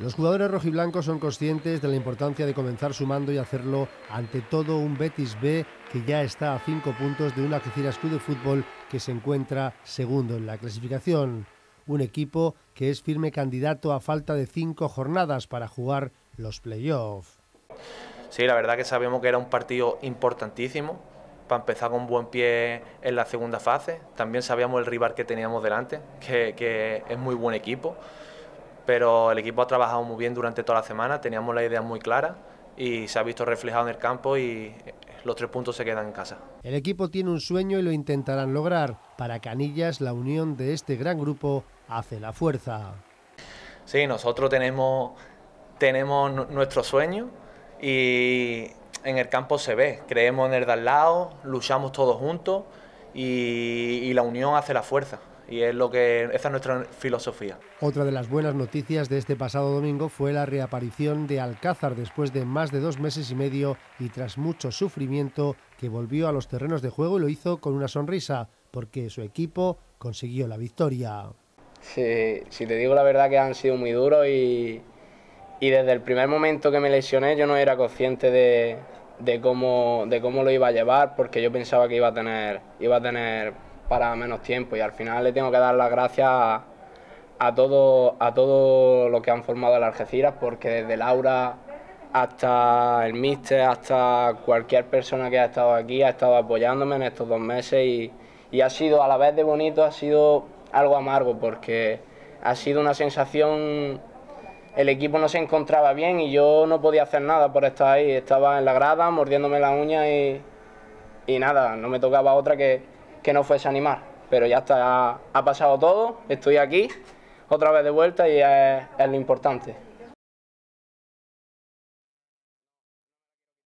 Los jugadores rojiblancos son conscientes de la importancia de comenzar sumando y hacerlo ante todo un Betis B que ya está a cinco puntos de un Algeciras Club de Fútbol que se encuentra segundo en la clasificación. Un equipo que es firme candidato a falta de cinco jornadas para jugar los playoffs. Sí, la verdad que sabemos que era un partido importantísimo para empezar con buen pie en la segunda fase. También sabíamos el rival que teníamos delante, que, que es muy buen equipo pero el equipo ha trabajado muy bien durante toda la semana, teníamos la idea muy clara y se ha visto reflejado en el campo y los tres puntos se quedan en casa. El equipo tiene un sueño y lo intentarán lograr. Para Canillas, la unión de este gran grupo hace la fuerza. Sí, nosotros tenemos, tenemos nuestro sueño y en el campo se ve. Creemos en el de al lado, luchamos todos juntos y, y la unión hace la fuerza y es lo que esa es nuestra filosofía. Otra de las buenas noticias de este pasado domingo fue la reaparición de Alcázar después de más de dos meses y medio y tras mucho sufrimiento que volvió a los terrenos de juego y lo hizo con una sonrisa porque su equipo consiguió la victoria. Sí, si te digo la verdad que han sido muy duros y, y desde el primer momento que me lesioné yo no era consciente de, de, cómo, de cómo lo iba a llevar porque yo pensaba que iba a tener, iba a tener para menos tiempo y al final le tengo que dar las gracias a, a todo, a todo lo que han formado el Algeciras porque desde Laura hasta el míster, hasta cualquier persona que ha estado aquí ha estado apoyándome en estos dos meses y, ha sido a la vez de bonito, ha sido algo amargo porque ha sido una sensación el equipo no se encontraba bien y yo no podía hacer nada por estar ahí. Estaba en la grada mordiéndome la uña y nada, no me tocaba otra que, que no fuese animar. Pero ya está, ha pasado todo, estoy aquí, otra vez de vuelta y es, es lo importante.